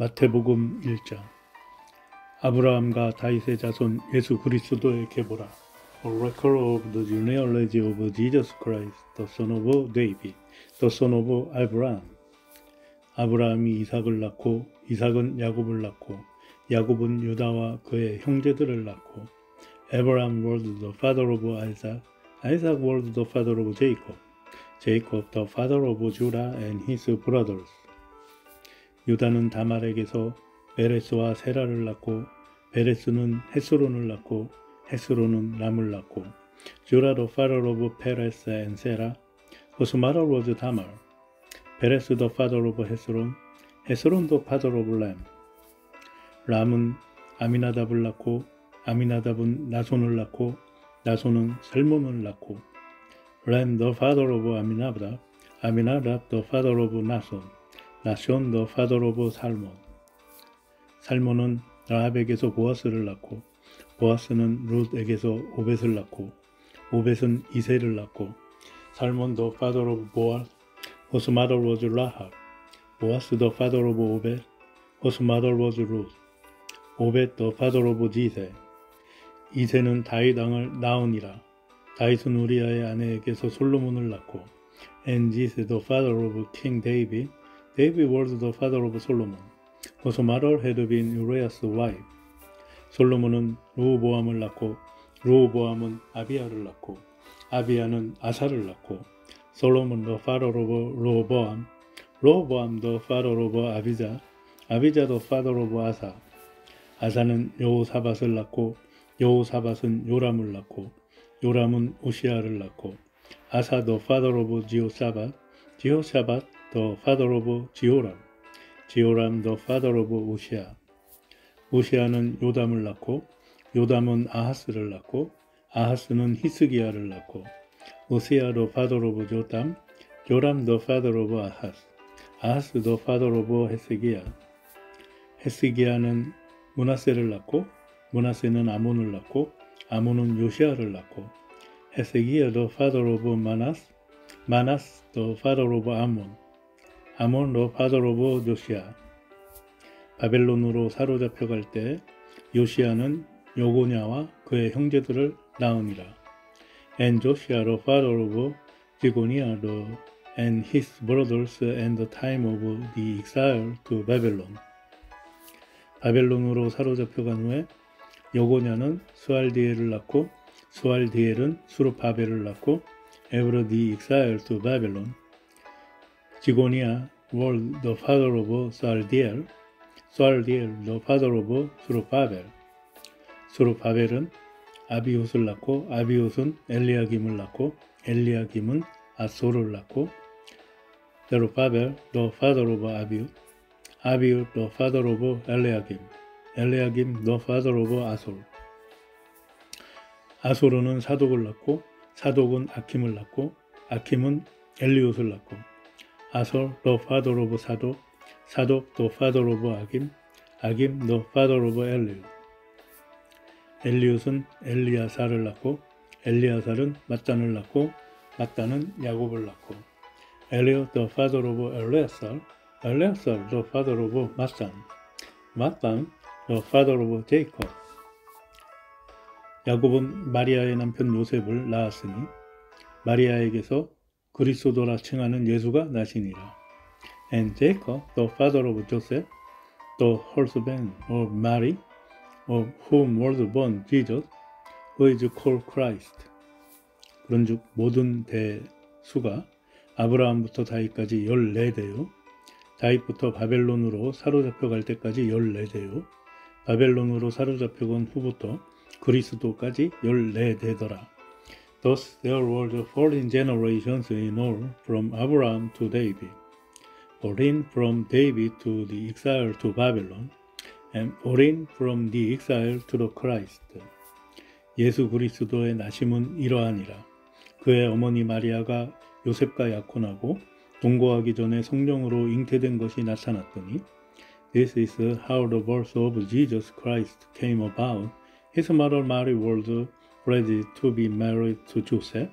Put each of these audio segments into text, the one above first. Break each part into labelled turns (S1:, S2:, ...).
S1: 마태복음 1장 아브라함과 다윗의 자손 예수 그리스도의 계보라 A record of the genealogy of Jesus Christ, the son of David, the son of Abraham. 아브라함이 이삭을 낳고 이삭은 야곱을 낳고 야곱은 유다와 그의 형제들을 낳고 Abraham was the father of Isaac, Isaac was the father of Jacob, Jacob the father of Judah and his brothers. 유다는 다말에게서 베레스와 세라를 낳고 베레스는 헤스론을 낳고 헤스론은 람을 낳고 주라도 father of Perez and Sarah, whose mother was Tamar. Perez the father of 헤스론, 헤스론 the father of Ram. 람은 아미나답을 낳고 아미나답은 나손을 낳고 나손은 살몬을 낳고 람 the father of 아미나답, Amminadab the father of Nahshon. Nahshon the father of Salmon. 살몬은 라합에게서 보아스를 낳고 보아스는 룻에게서 오벳을 낳고 오벳은 이세를 낳고 Salmon the father of Boaz whose mother was Rahab Boaz the father of Obed whose mother was Ruth Obed the father of Jesse. 이세는 다윗 왕을 낳으니라. 다윗은 우리아의 아내에게서 솔로몬을 낳고 and Jesse the father of King David David was the father of Solomon, whose mother had been Uriah's wife. 솔로몬은 르호보암을 낳고 르호보암은 아비야를 낳고 아비야는 아사를 낳고 Solomon the father of Rehoboam Rehoboam the father of Abijah Abijah the father of Asa 아사는 여호사밧을 낳고 여호사밧은 요람을 낳고 요람은 우시아를 낳고 아사 the father of 지오사밧 지오사밧 the father of 지오람, 지오람 the father of 우시아. 우시아는 요담을 낳고 요담은 아하스를 낳고 아하스는 히스기야를 낳고 우시아 the father of 조담, 조람 the father of 아하스, Ahaz the father of Hezekiah. 히스기야는 므낫세를 낳고 므낫세는 아몬을 낳고 아몬은 요시아를 낳고 Hezekiah the father of Manasseh, Manasseh the father of Amon, Amon the father of Josiah 바벨론으로 사로잡혀갈 때 요시아는 여고냐와 그의 형제들을 낳으니라. Father of Jegoniah and his brothers and the time of the exile to Babylon. 바벨론으로 사로잡혀간 후에 요고냐는 수알디엘을 낳고 수알디엘은 수르바벨을 낳고 the exile to Babylon. 지고니아 was the father of Saldiel, Saldiel the father of 수르바벨. 수르바벨은 아비옷을 낳고 아비옷은 엘리야김을 낳고 엘리야김은 아소를 낳고 제루바벨 the father of 아비웃, 아비웃 the father of 엘리야김, 엘리야김 the father of 아솔. 아솔은 사독을 낳고 사독은 아킴을 낳고 아킴은 엘리옷을 낳고 아솔 the father of 사독, 사독 the father of 아김, 아김 the father of 엘리웃. 엘리웃은 엘리아사를 낳고 엘리아사는 mat단을 낳고 mat단은 야곱을 낳고 엘리웃 the of 엘레아살, 엘레아살 the father of father of 제이콥. 야곱은 마리아의 남편 요셉을 낳았으니 마리아에게서 그리스도라 칭하는 예수가 나시니라. And Jacob, the father of Joseph, the husband of Mary, of whom was born Jesus, who is called Christ. 그런즉 모든 대수가 아브라함부터 다윗까지 14대요. 다윗부터 바벨론으로 사로잡혀 갈 때까지 14대요. 바벨론으로 사로잡혀 간 후부터 그리스도까지 14대더라. Thus there were the fourteen generations in all from Abraham to David, fourteen from David to the exile to Babylon, and fourteen from the exile to the Christ. 예수 그리스도의 나심은 이러하니라. 그의 어머니 마리아가 요셉과 약혼하고 동거하기 전에 성령으로 잉태된 것이 나타났더니 This is how the birth of Jesus Christ came about. His mother Mary was ready to be married to Joseph,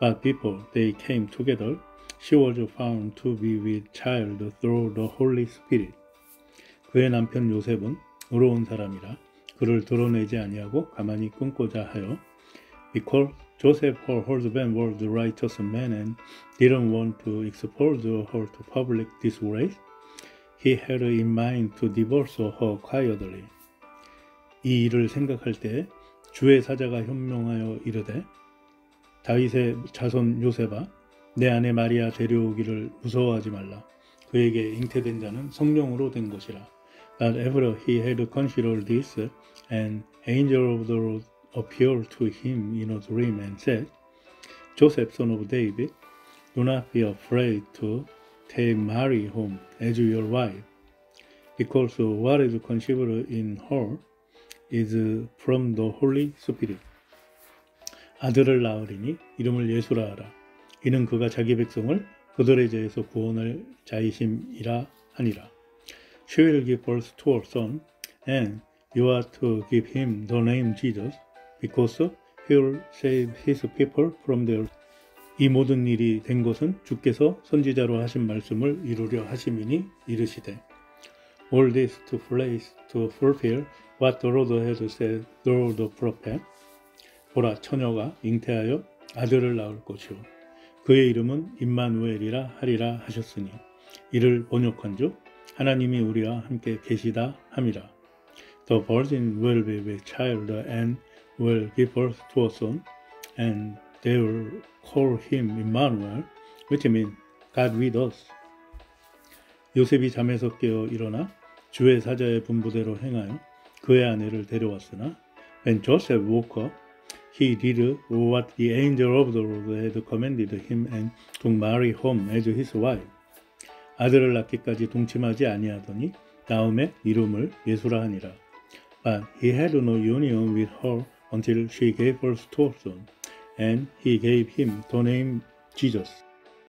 S1: but before they came together, she was found to be with child through the Holy Spirit. 그의 남편 요셉은 의로운 사람이라 그를 드러내지 아니하고 가만히 끊고자 하여 because Joseph her husband was the righteous man and didn't want to expose her to public disgrace, he had in mind to divorce her quietly. 이 일을 생각할 때 주의 사자가 현명하여 이르되 다윗의 자손 요셉아 내 아내 마리아 데려오기를 무서워하지 말라. 그에게 잉태된 자는 성령으로 된 것이라. But ever he had considered this, an angel of the Lord appeared to him in a dream and said, Joseph, son of David, do not be afraid to take Mary home as your wife, because what is conceived in her is from the Holy Spirit. 아들을 낳으리니 이름을 예수라 하라. 이는 그가 자기 백성을 그들의 죄에서 구원할 자이심이라 하니라. She will give birth to a son, and you are to give him the name Jesus, because he will save his people from their 이 모든 일이 된 것은 주께서 선지자로 하신 말씀을 이루려 하심이니 이르시되 All this to place to fulfill what the Lord had said through the prophet 보라 처녀가 잉태하여 아들을 낳을 것이요 그의 이름은 임마누엘이라 하리라 하셨으니 이를 번역한즉 하나님이 우리와 함께 계시다 함이라 The virgin will be with child and will give birth to a son and they will call him Emmanuel which means God with us 요셉이 잠에서 깨어 일어나 주의 사자의 분부대로 행하여 그의 아내를 데려왔으나 when Joseph woke up he did what the angel of the Lord had commanded him and took Mary home as his wife. 아들을 낳기까지 동침하지 아니하더니 다음에 이름을 예수라 하니라. But he had no union with her until she gave birth to a son, and he gave him the name Jesus.